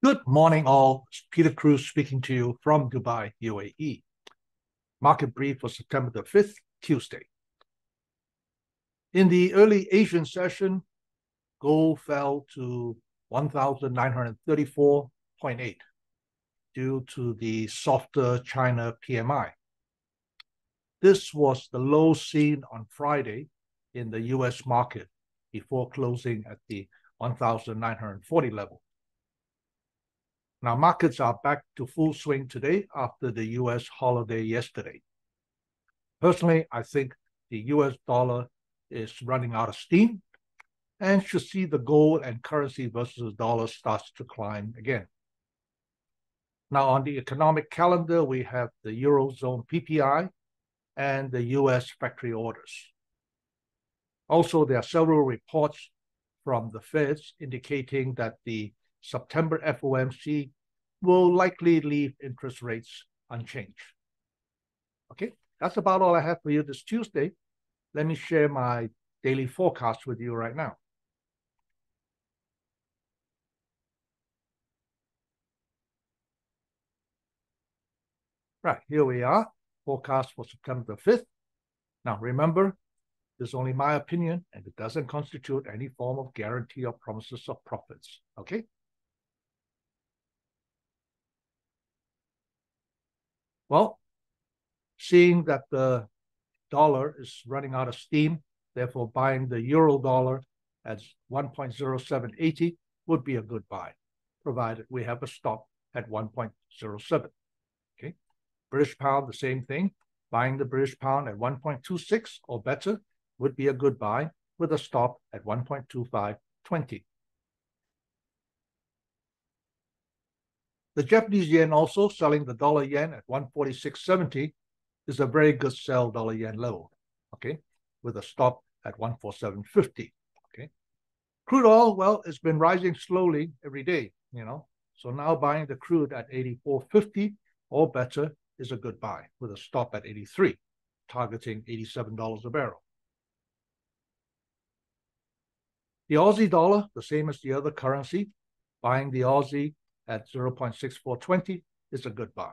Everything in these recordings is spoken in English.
Good morning, all. It's Peter Cruz speaking to you from Dubai, UAE. Market brief for September the 5th, Tuesday. In the early Asian session, gold fell to 1,934.8 due to the softer China PMI. This was the low seen on Friday in the US market before closing at the 1,940 level. Now, markets are back to full swing today after the US holiday yesterday. Personally, I think the US dollar is running out of steam and should see the gold and currency versus the dollar starts to climb again. Now, on the economic calendar, we have the Eurozone PPI and the US factory orders. Also, there are several reports from the Feds indicating that the September FOMC will likely leave interest rates unchanged. Okay, that's about all I have for you this Tuesday. Let me share my daily forecast with you right now. Right, here we are, forecast for September the 5th. Now, remember, this is only my opinion, and it doesn't constitute any form of guarantee or promises of profits, okay? Well, seeing that the dollar is running out of steam, therefore buying the euro dollar at 1.0780 would be a good buy, provided we have a stop at 1.07. Okay. British pound, the same thing. Buying the British pound at 1.26 or better would be a good buy with a stop at 1.2520. The Japanese yen also selling the dollar yen at 146.70 is a very good sell dollar yen level, okay, with a stop at 147.50, okay. Crude oil, well, it's been rising slowly every day, you know, so now buying the crude at 84.50 or better is a good buy with a stop at 83, targeting $87 a barrel. The Aussie dollar, the same as the other currency, buying the Aussie at 0.6420 is a good buy.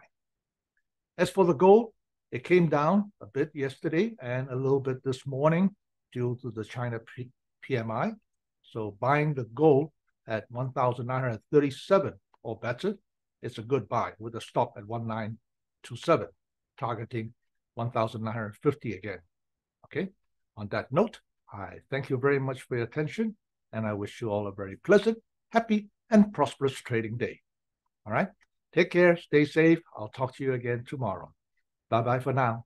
As for the gold, it came down a bit yesterday and a little bit this morning due to the China P PMI. So buying the gold at 1,937 or better is a good buy with a stop at 1927, targeting 1,950 again. Okay. On that note, I thank you very much for your attention and I wish you all a very pleasant, happy, and prosperous trading day. All right. Take care. Stay safe. I'll talk to you again tomorrow. Bye bye for now.